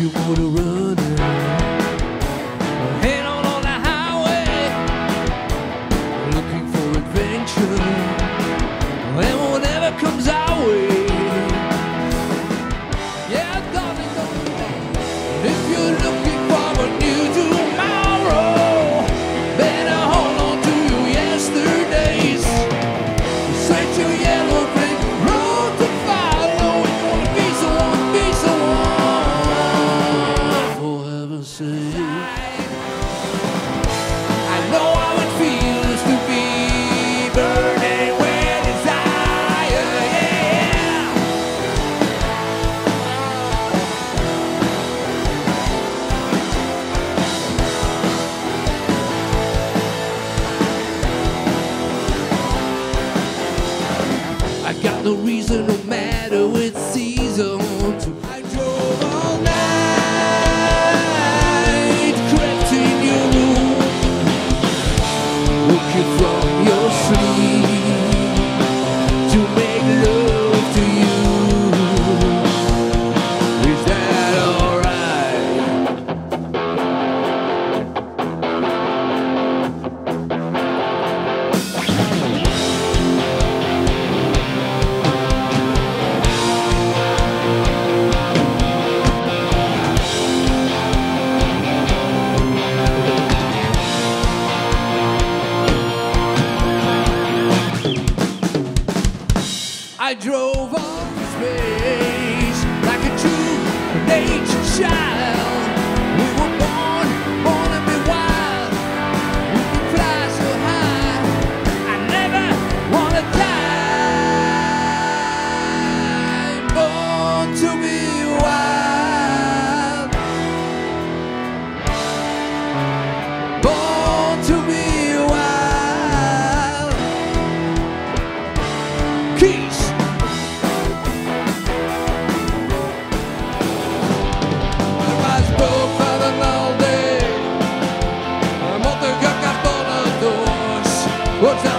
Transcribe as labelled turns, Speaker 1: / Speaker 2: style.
Speaker 1: you wanna run it. On on the highway, looking for adventure. And whatever comes our way. Yeah, if you're looking for a new tomorrow, better hold on to your yesterdays. Yellow. you through. I drove on space like a true nature child. What's up?